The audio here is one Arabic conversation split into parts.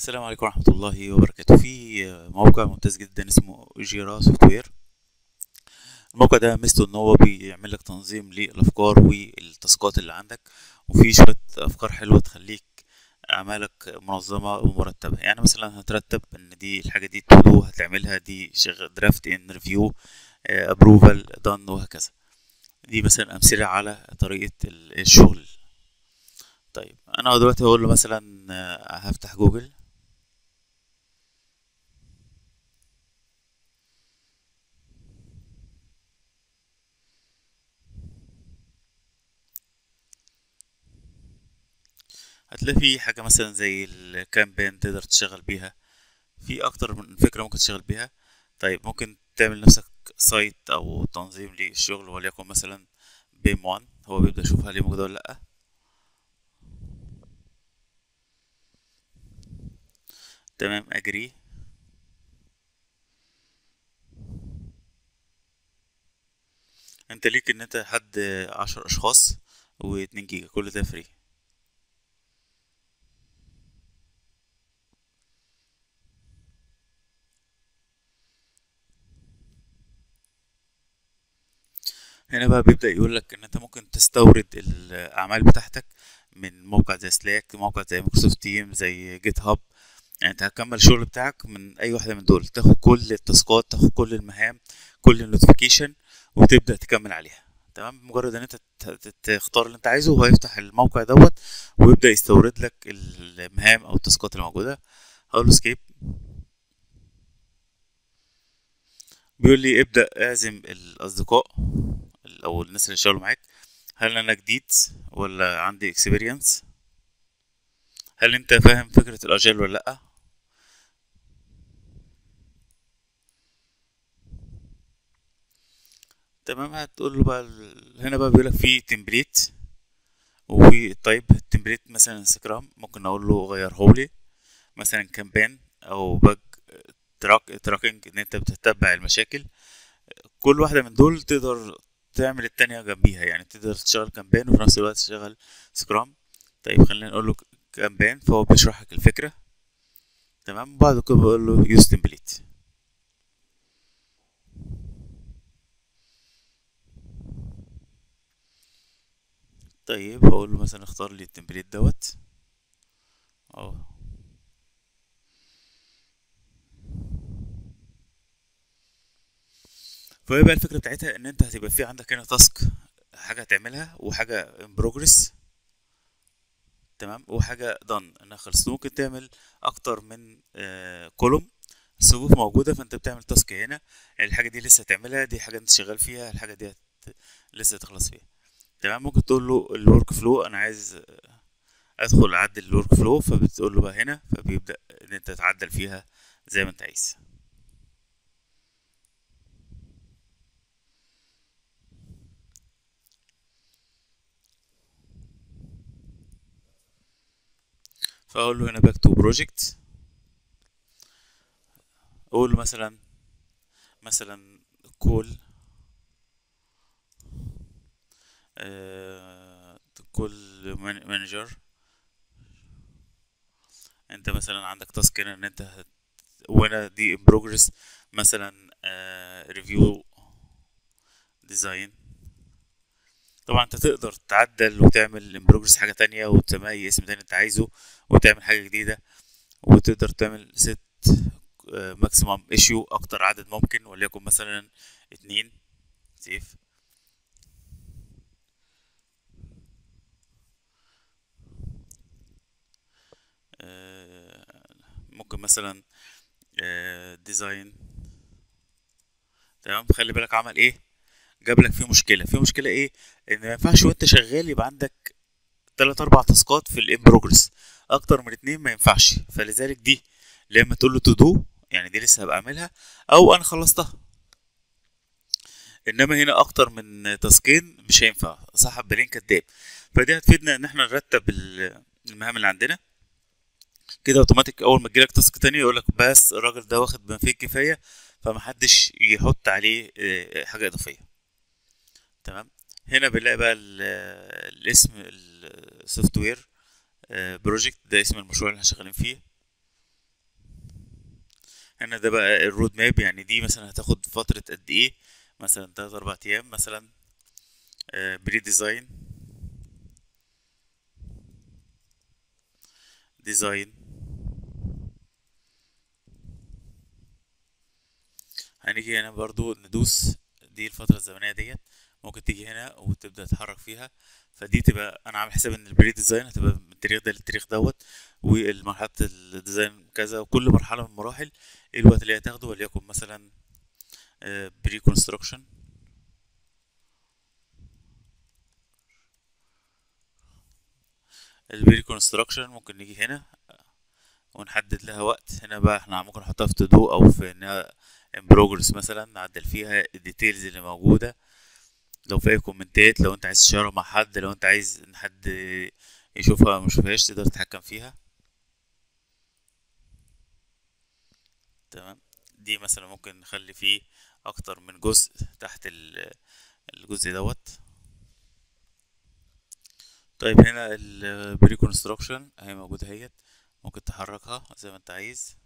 السلام عليكم ورحمة الله وبركاته. في موقع ممتاز جدا اسمه Jira Software الموقع ده ميزته إن هو بيعمل لك تنظيم للأفكار والتاسكات اللي عندك وفي شوية أفكار حلوة تخليك أعمالك منظمة ومرتبة. يعني مثلا هترتب إن دي الحاجة دي to do هتعملها دي draft in review approval done وهكذا. دي مثلا أمثلة على طريقة الشغل. طيب أنا دلوقتي هقول له مثلا هفتح جوجل. هتلاقي في حاجة مثلا زي ال Kanban تقدر تشتغل بيها. في أكتر من فكرة ممكن تشتغل بيها. طيب ممكن تعمل نفسك site أو تنظيم للشغل وليكن مثلا بيم وان هو بيبدأ يشوف هل موجودة ولا لأ. تمام أجري أنت ليك إن أنت حد عشر أشخاص واتنين جيجا كل ده فري هنا بقى بيبدأ يقول لك إن أنت ممكن تستورد الأعمال بتاعتك من موقع زي Slack موقع زي Microsoft Team زي GitHub يعني أنت هتكمل الشغل بتاعك من أي واحدة من دول. تاخد كل التاسكات تاخد كل المهام كل ال notification وتبدأ تكمل عليها. تمام؟ مجرد إن أنت تختار اللي أنت عايزه وهو يفتح الموقع دوت ويبدأ يستورد لك المهام أو التاسكات اللي موجودة. هقول له skip بيقول لي ابدأ اعزم الأصدقاء. أو الناس اللي اشتغلوا معاك هل أنا جديد ولا عندي experience هل أنت فاهم فكرة ال Agile ولا لأ؟ تمام هتقول له بقى هنا بقى بيقولك في template وفي ال type ال template مثلا إن Scrum ممكن أقول له غيره لي مثلا Kanban أو bug track tracking إن أنت بتتبع المشاكل. كل واحدة من دول تقدر تعمل التانية جنبيها يعني تقدر تشتغل Kanban وفي نفس الوقت تشتغل Scrum. طيب خلينا نقول له Kanban فهو بيشرح لك الفكرة. تمام؟ بعد كده بقول له use template طيب هقول له مثلا اختار لي ال template دوت. فهي بقى الفكرة بتاعتها إن أنت هتبقى في عندك هنا task حاجة هتعملها وحاجة in progress تمام؟ وحاجة done إنها خلصت. ممكن تعمل أكتر من آه column الصفوف موجودة فأنت بتعمل task هنا. الحاجة دي لسه هتعملها دي حاجة أنت شغال فيها الحاجة دي هت... لسه تخلص فيها. تمام؟ ممكن تقول له ال workflow أنا عايز أدخل أعدل ال workflow فبتقول له بقى هنا فبيبدأ إن أنت تعدل فيها زي ما أنت عايز. فأقول له هنا back to project أقول له مثلا مثلا كول كل manager أنت مثلا عندك task إن أنت هت... وأنا دي in progress مثلا review design طبعا أنت تقدر تعدل وتعمل in progress حاجة تانية وتسميها أي اسم تاني أنت عايزه وتعمل حاجة جديدة وتقدر تعمل set maximum issue أكتر عدد ممكن وليكن مثلا اتنين. Save؟ ممكن مثلا design تمام؟ خلي بالك عمل إيه؟ جاب لك فيه مشكلة. في مشكلة إيه؟ إن ما ينفعش وأنت شغال يبقى عندك تلات أربع task ات في ال in progress أكتر من اتنين ما ينفعش. فلذلك دي لما تقول له to do يعني دي لسه هبقى أعملها أو أنا خلصتها. إنما هنا أكتر من task ين مش هينفع. صاحب بالين كداب. فدي هتفيدنا إن إحنا نرتب المهام اللي عندنا. كده أوتوماتيك أول ما تجيلك task تاني يقولك بس الراجل ده واخد بما فيه الكفاية فمحدش يحط عليه حاجة إضافية. تمام. هنا بنلاقي بقى الاسم ال software project ده اسم المشروع اللي إحنا شغالين فيه. هنا ده بقى ال road map يعني دي مثلا هتاخد فترة قد إيه؟ مثلا تلات أربع أيام مثلا. pre-design design هنيجي هنا برضو ندوس. دي الفترة الزمنية ديت. ممكن تيجي هنا وتبدأ تتحرك فيها. فدي تبقى أنا عامل حساب إن ال pre-design هتبقى من التاريخ ده للتاريخ دوت والمرحلة ال design كذا وكل مرحلة من المراحل إيه الوقت اللي هتاخده وليكن مثلا pre-construction ال pre-construction ممكن نيجي هنا ونحدد لها وقت. هنا بقى إحنا ممكن نحطها في to do أو في إنها in progress مثلا نعدل فيها ال details اللي موجودة. لو في اي comment ات لو انت عايز تشيرها مع حد لو انت عايز ان حد يشوفها أو ميشوفهاش تقدر تتحكم فيها. تمام؟ دي مثلا ممكن نخلي فيه أكتر من جزء تحت الجزء دوت. طيب هنا البري كونستراكشن أهي موجودة أهيت. ممكن تحركها زي ما انت عايز.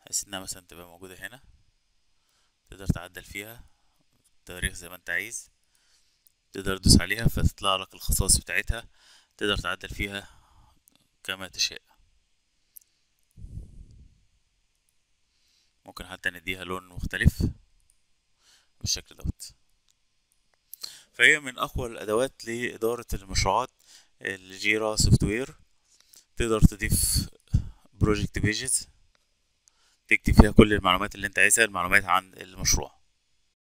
بحيث إنها مثلا تبقى موجودة هنا. تقدر تعدل فيها تاريخ زي ما انت عايز تقدر تدوس عليها فتطلع لك الخصائص بتاعتها تقدر تعدل فيها كما تشاء. ممكن حتى نديها لون مختلف بالشكل دوت. فهي من أقوى الأدوات لإدارة المشروعات ال Jira Software تقدر تضيف project pages تكتب فيها كل المعلومات اللي انت عايزها المعلومات عن المشروع.